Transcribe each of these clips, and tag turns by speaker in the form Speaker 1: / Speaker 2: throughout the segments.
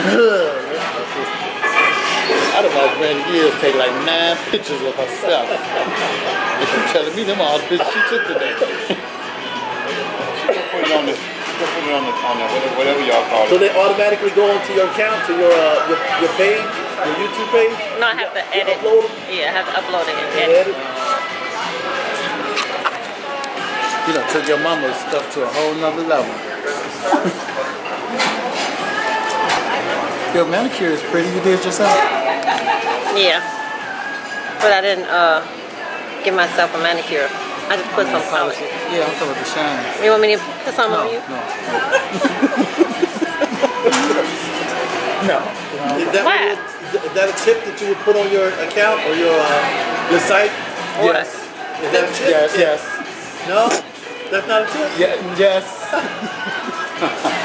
Speaker 1: I'd have watched Brandy Gears take like nine pictures of herself. and she telling me them all the pictures she took today.
Speaker 2: Put it on the, put it on the, on the whatever, whatever y'all call it.
Speaker 3: So they automatically go into your account, to your uh, your, your page, your YouTube page.
Speaker 4: No, I have to edit.
Speaker 3: Upload them.
Speaker 4: Yeah, I have to upload it and
Speaker 3: and
Speaker 4: edit.
Speaker 3: edit.
Speaker 1: You know, took your mama's stuff to a whole nother level. your manicure is pretty. You did it yourself?
Speaker 4: Yeah. But I didn't uh, give myself a manicure. I just put some polish.
Speaker 1: Yeah, I'm talking about the shine.
Speaker 4: You want me to put some
Speaker 1: No,
Speaker 4: on you?
Speaker 1: no.
Speaker 3: No. Is that,
Speaker 4: Why?
Speaker 3: what it- is that a tip that you would put on your account or your uh, your site?
Speaker 1: Yes.
Speaker 3: Is that a tip?
Speaker 1: Yes, yes.
Speaker 3: No, that's not a tip.
Speaker 1: Yeah, yes.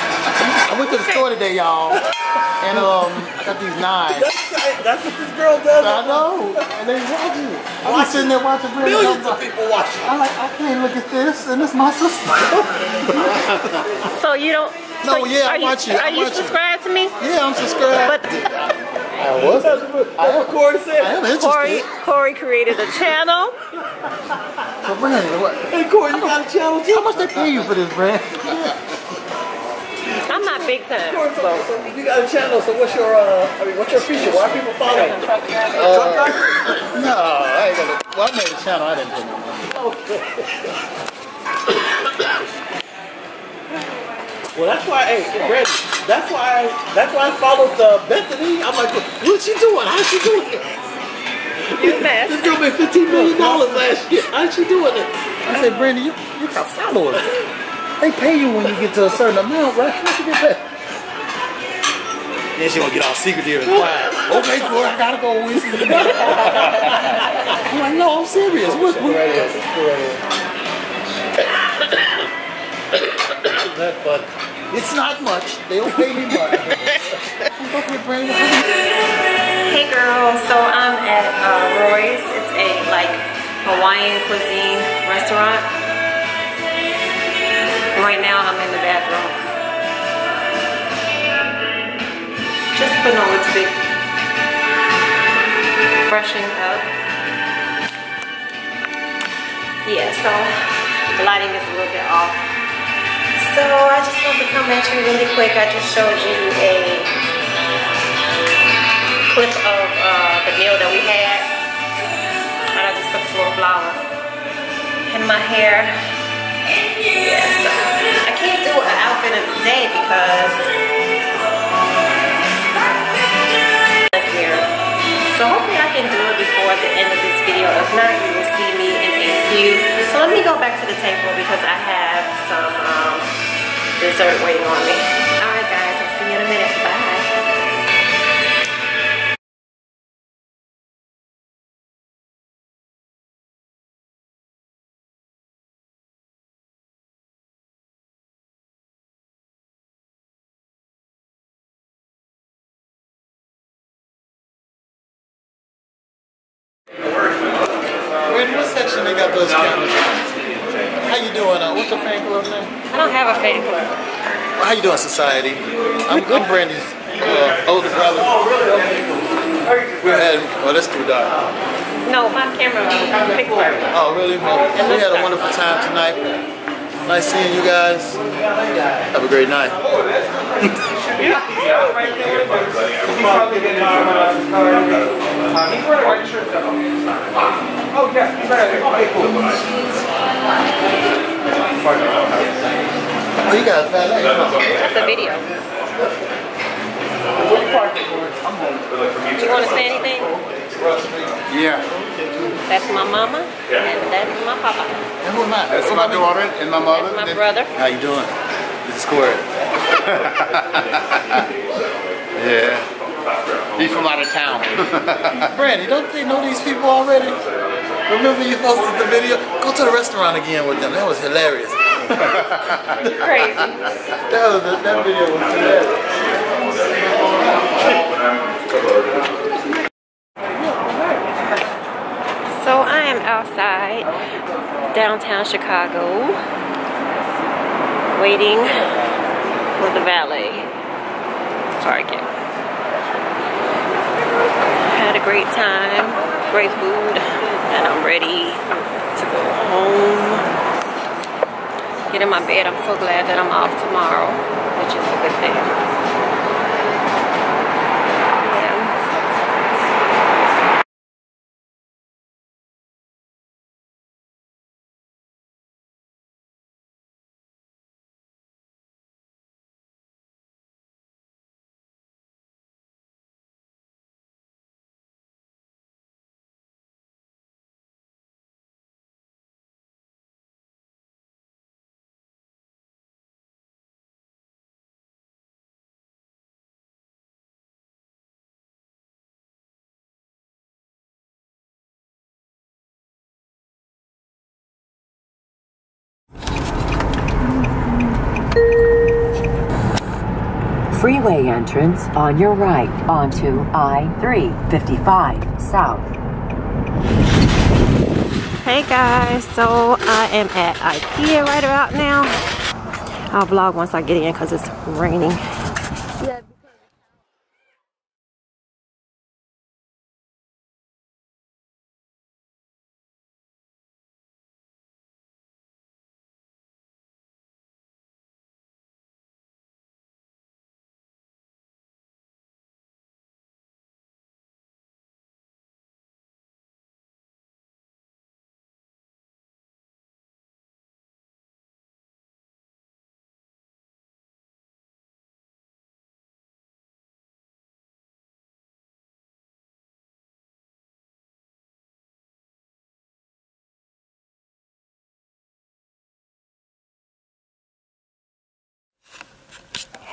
Speaker 1: I went to the store today, y'all, and um, I got these knives.
Speaker 3: That's, that's what this girl does.
Speaker 1: I know, and they watching it. I'm just sitting there watching Brenda.
Speaker 3: Millions of people watching.
Speaker 1: I'm like, I can't look at this, and it's my sister.
Speaker 4: So you don't.
Speaker 1: No,
Speaker 4: so
Speaker 1: yeah, I watch you, I
Speaker 4: Are you
Speaker 1: watch you.
Speaker 4: subscribed to me?
Speaker 1: yeah, I'm subscribed.
Speaker 4: But
Speaker 1: I was.
Speaker 3: That's what, that's Corey said.
Speaker 1: I am interested.
Speaker 4: Corey, Corey created a channel.
Speaker 1: So, Brandon, what?
Speaker 3: Hey Corey, you got a channel too?
Speaker 1: How much they pay you for this, Brand?
Speaker 4: I'm not big time.
Speaker 3: So, so you got a channel. So what's your uh? I mean, what's your feature? Why are people following? you? Truck driver?
Speaker 1: No, I ain't gonna. Well, I made a channel. I didn't put no money.
Speaker 3: Well, that's why, hey, Brandon, that's why, that's why I followed uh, Bethany. I'm like, what's she doing? How's she doing it?
Speaker 4: You mess.
Speaker 3: This girl made 15 million dollars last year. How's she doing it?
Speaker 1: I said, Brandon, you, you got followers. They pay you when you get to a certain amount, right? How you get paid?
Speaker 3: Then she gonna get all secretive and quiet.
Speaker 1: Okay, Corey, I gotta go with you. I'm like, no, I'm serious. What, what?
Speaker 3: That's funny.
Speaker 1: It's not much. They don't pay me much. okay, Brandon.
Speaker 4: Hey girl, so I'm at uh, Roy's. It's a like Hawaiian cuisine restaurant. Right now I'm in the bathroom. Just putting on lipstick. Brushing up. Yeah, so the lighting is a little bit off. So I just want to come at you really quick. I just showed you a clip of uh, the meal that we had. And I just put this little flower in my hair. I can't do an outfit of the day because here. So hopefully I can do it before the end of this video. If not, you will see me in a few. So let me go back to the table because I have some um, dessert waiting on me. Alright guys, I'll see you in a minute. Bye.
Speaker 1: Brandon, what section they got those cameras? How you doing? Uh, what's your fan club name?
Speaker 4: I don't have a fan club.
Speaker 1: How you doing, society? I'm, I'm Brandy's uh, older brother. We're at, well, that's too dark.
Speaker 4: No, my camera picks her.
Speaker 1: Oh, really? Well, we had a wonderful time tonight. Nice seeing you guys. Have a great night. Oh, you got a fat leg.
Speaker 4: That's a video. You want to say anything?
Speaker 2: Yeah.
Speaker 4: That's my mama, and that's my papa.
Speaker 1: And who am I?
Speaker 2: That's my daughter and my mother.
Speaker 4: That's my brother.
Speaker 1: How you doing? This is Corey.
Speaker 2: Yeah. He's from out of town.
Speaker 1: Brandy, don't they know these people already? Remember you posted the video? Go to the restaurant again with them. That was hilarious.
Speaker 4: Crazy.
Speaker 1: That, was, that video was hilarious.
Speaker 4: So I am outside downtown Chicago waiting for the valet parking. had a great time, great food, and I'm ready to go home. Get in my bed. I'm so glad that I'm off tomorrow, which is a good thing.
Speaker 5: Freeway entrance on your right onto I-355 South.
Speaker 4: Hey guys, so I am at Ikea right about now. I'll vlog once I get in because it's raining.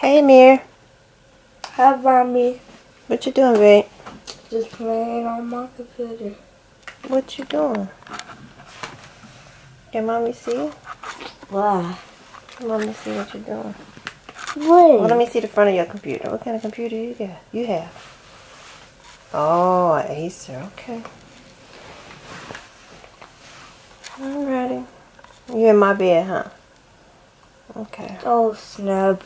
Speaker 4: Hey, Mir.
Speaker 6: Hi, mommy.
Speaker 4: What you doing, babe?
Speaker 6: Just playing on my computer.
Speaker 4: What you doing? Can mommy see?
Speaker 6: Why?
Speaker 4: Can mommy see what you're doing?
Speaker 6: Wait.
Speaker 4: Well, let me see the front of your computer. What kind of computer you got? You have? Oh, Acer. Okay. Alrighty. You in my bed, huh? Okay.
Speaker 6: Oh, snap.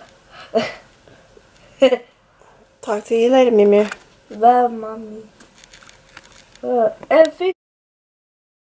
Speaker 4: Talk to you later, Mimi.
Speaker 6: Bye, mommy. Uh, and